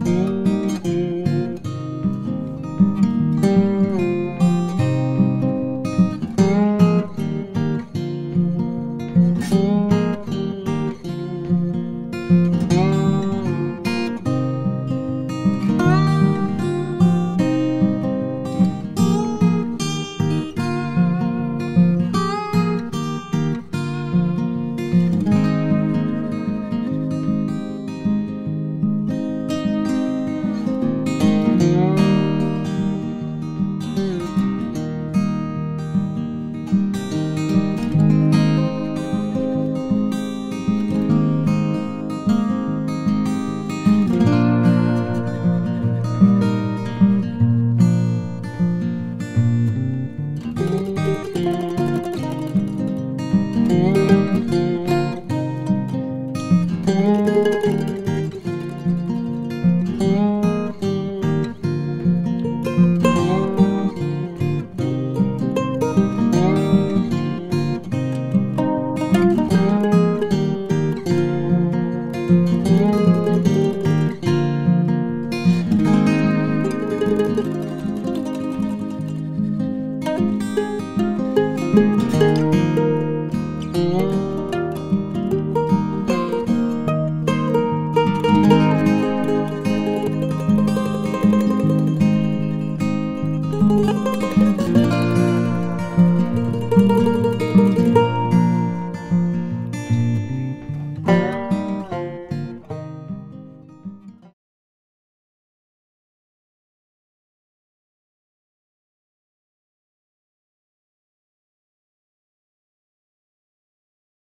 Música Música